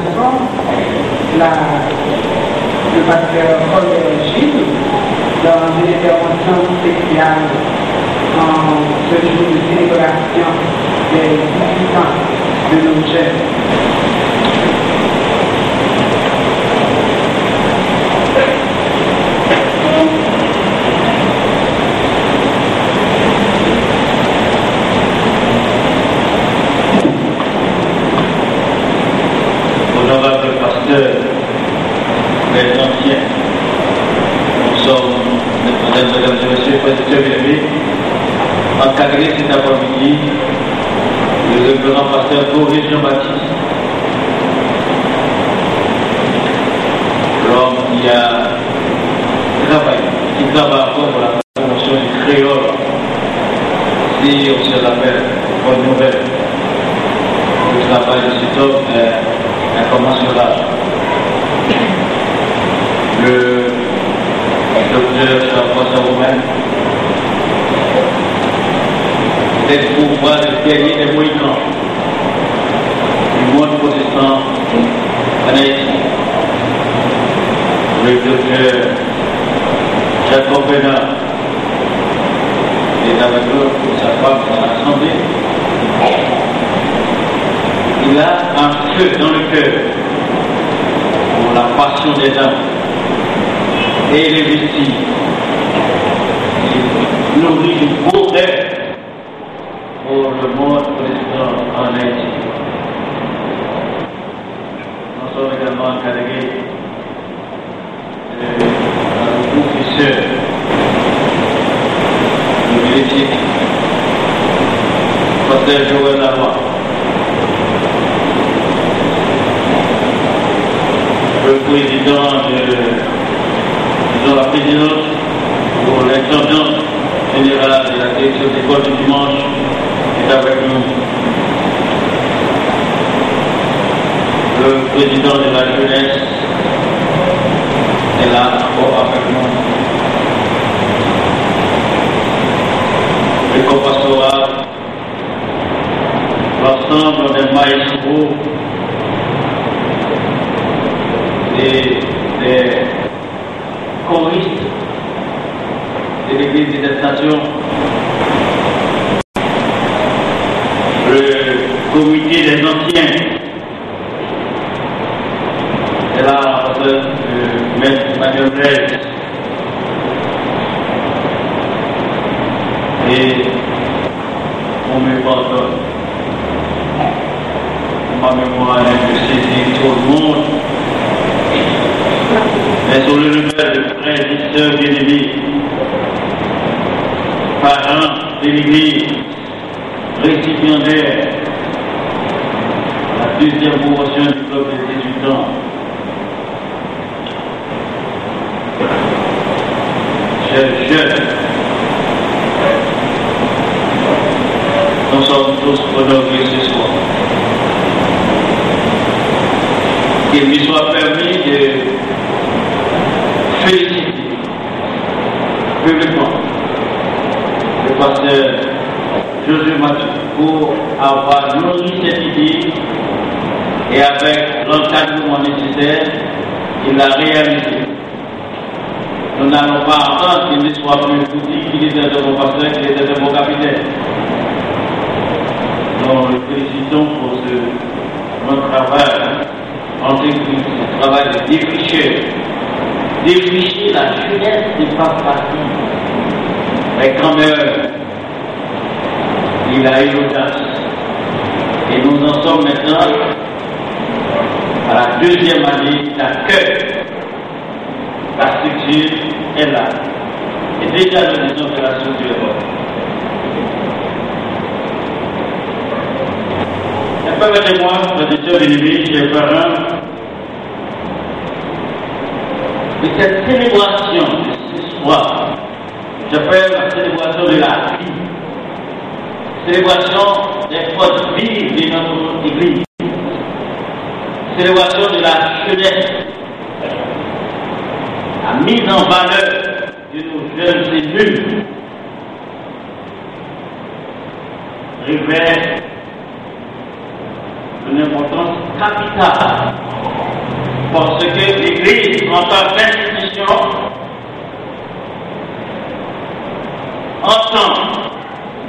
Berlusconi, la, il Partito Collegio, dove abbiamo fatto un peccato, se ci sono di regolazione del sistema denunciare. accueillir cet après-midi le révérend pasteur Boris Jean-Baptiste. L'homme qui a travaillé, qui travaille pour la promotion du créole, si on se l'appelle, bonne nouvelle. Le travail de cet homme est incommensurable. Le docteur Jean-François Romain, les pouvoirs guerriers des Mohicans du monde protestant en Haïti. Le docteur Jacob Bénard est avec nous pour sa femme dans l'Assemblée. Il a un feu dans le cœur pour la passion des âmes et les vestiges. Il nourrit du beau Nord président en Haïti. Nous sommes également encargués euh, officiers du politique, Pasteur Joël Lama. Le président de, de la présidence pour l'intendant général de la direction des du dimanche avec nous. Le président de la jeunesse est là encore avec nous? Le co-pastoral, l'ensemble des maestros et des choristes de l'église des stations, le comité des anciens, et là, le maître Emmanuel Blaise, et on me pardonne. Ma mémoire est de saisir tout le monde. Mais sur le level de frères et sœurs bien-aimés, parents de l'Église, récipiendaires, la deuxième promotion du club des 18 ans, chers jeunes, nous sommes tous honorés ce soir. Qu'il lui soit permis de féliciter publiquement le pasteur Josué Mathieu pour avoir nourri cette idée et avec l'encadrement nécessaire, il l'a réalisé. Nous n'allons pas entendre qu'il ne soit plus outil qu'il était de mon pasteur, qu'il était de mon capitaine. Nous le félicitons pour ce bon travail, en ce travail de défricheur. Défricher la jeunesse n'est pas facile. Mais quand même, il a eu l'audace. Et nous en sommes maintenant à la deuxième année d'accueil. La structure est là. Et déjà, nous disons que la structure est bonne. Et permettez-moi, et ennemis, chers parents, de cette célébration de ce soir, j'appelle la célébration de la vie, célébration des forces vives de notre Église, célébration de la jeunesse, la mise en valeur de nos jeunes élus, révèle une importance capitale. Parce que l'Église, en tant qu'institution, entend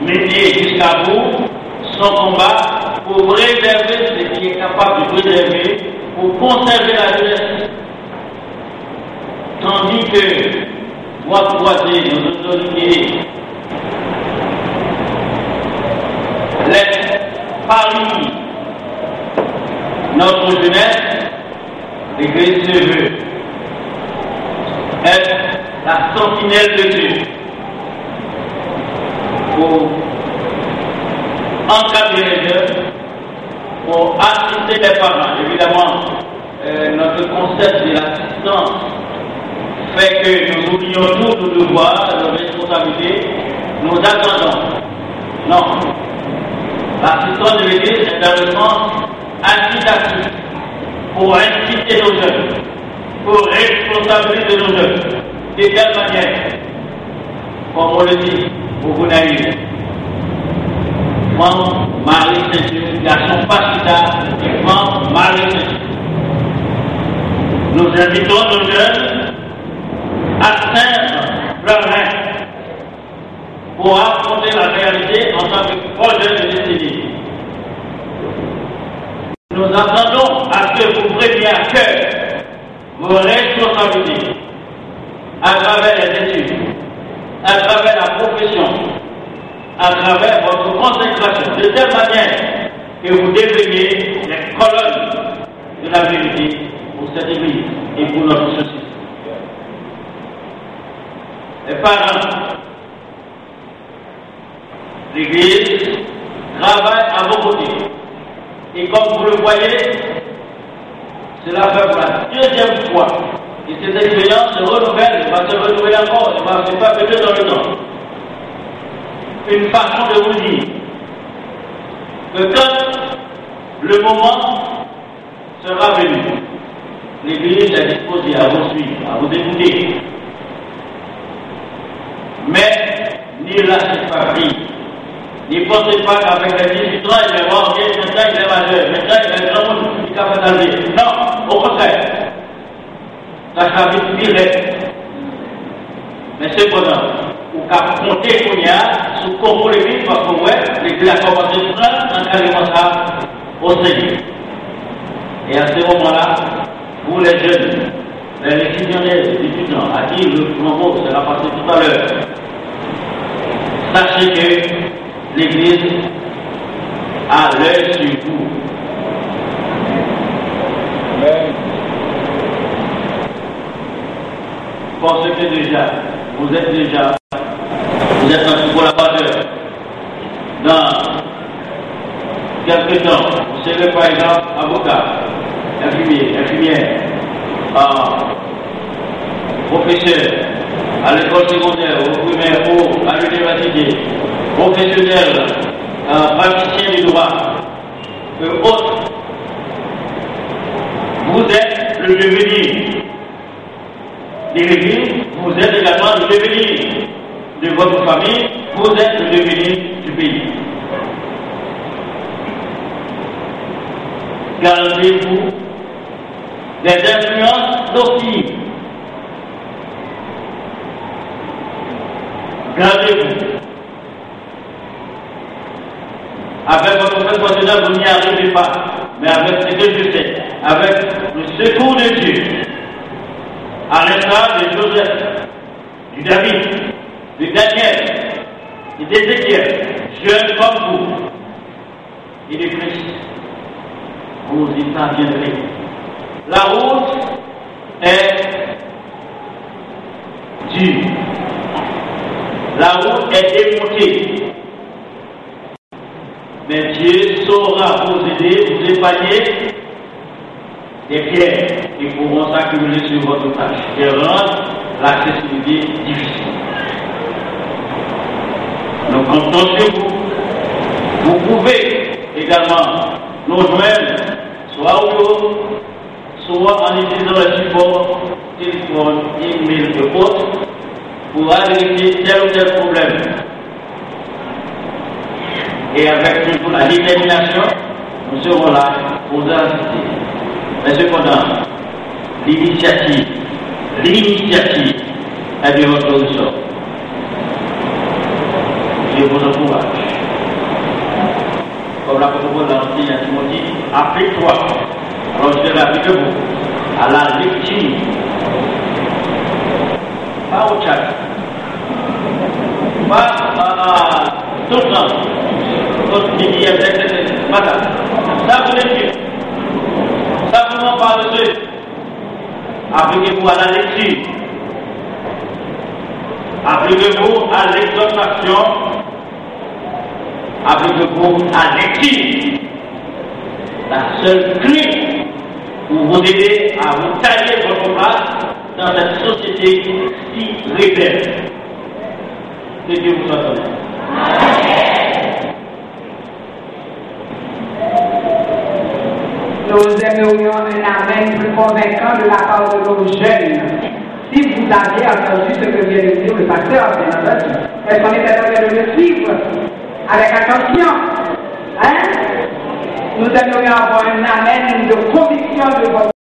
mener jusqu'à bout son combat pour préserver ce qui est capable de préserver, pour conserver la jeunesse. Tandis que doit croiser nos autorités laissent Paris notre jeunesse, l'Église se veut être la sentinelle de Dieu pour encadrer les jeunes, pour assister les parents. Évidemment, euh, notre concept de l'assistance fait que nous oublions tous nos devoirs, nos responsabilités, nous attendons. Non. L'assistance de l'Église est dans le sens incitatif pour inciter nos jeunes, pour responsabiliser nos jeunes. De quelle manière Comme on le dit, pour vous naïfs. Femme, Marie Saint-Dieu, garçon pas femme, Marie Saint-Dieu. Nous invitons nos jeunes à teindre leur main pour affronter la réalité en tant que projet de destinée. Nous attendons à ce que vous preniez à cœur vos responsabilités à travers les études, à travers la profession, à travers votre consécration, de telle manière que vous deveniez les colonnes de la vérité pour cette Église et pour notre société. Les parents, l'Église travaille à vos côtés. Et comme vous le voyez, cela fait pour la deuxième foi. Et cette expérience se renouvelle, elle va se renouveler encore, elle va se perpétuer dans le temps. Une façon de vous dire que quand le moment sera venu, l'Église est disposée à vous suivre, à vous écouter. Mais lâchez pas prise. N'y pensez pas qu'avec 18 ans, il va voir, maintenant il est majeur, maintenant il est grand il est fatalisé. Non, au contraire. Vite direct. Mais cependant, ou qu'à compter qu'on y a, sous contrôle l'église, parce que ouais, l'église a commencé plein, en carrément ça, au Seigneur. Et à ce moment-là, vous les jeunes, les étudiants, les étudiants, à qui le flambeau sera passé tout à l'heure, sachez que l'Église a l'œil sur vous. Que déjà, vous êtes déjà, vous êtes un collaborateur. Dans quelques temps, vous serez par exemple avocat, infirmier, infirmière, professeur, à l'école secondaire, au primaire ou à l'université, professionnel, euh, praticien du droit, que autres, vous êtes le devenir de l'Église, vous êtes également devenir de votre famille, vous êtes le devenir du pays. Gardez-vous des influences nocives. Gardez-vous. Avec votre frère vous n'y arrivez pas. Mais avec ce que je sais, avec le secours de Dieu, à l'instar de Joseph, du David, de Daniel, et d'Ézéchiel, jeunes comme vous, et de Christ, vous y parviendrez. La route est dure. La route est démontée. Mais Dieu saura vous aider, vous épargner des pierres qui pourront s'accumuler sur votre tâche rendre l'accessibilité difficile. Nous comptons sur vous. Vous pouvez également nous joindre soit au soit en utilisant le support téléphone, email et autres pour adresser tel ou tel problème. Et avec toujours la détermination, nous serons là pour vous assister. Mais cependant, l'initiative, l'initiative est de votre ressort. Je vous encourage. Comme la parole l'a dit à Timothée, applique-toi. Alors je vais appliquer vous à la lecture. Pas au chat. Pas à tout le temps. Tout ce qui est Madame, ça vous lecture. Simplement par le Dieu. Appliquez-vous à la lecture. Appliquez-vous à l'exhortation. Appliquez-vous à l'équipe. La seule clé pour vous aider à vous tailler votre place dans cette société si rebelle. Que Dieu vous soit nous aimerions un amen plus convaincant de la part de nos jeunes. Si vous aviez entendu ce que vient de dire le pasteur, bien entendu, est-ce qu'on était en train de le suivre? Avec attention. Hein? Nous aimerions avoir un amen de conviction de votre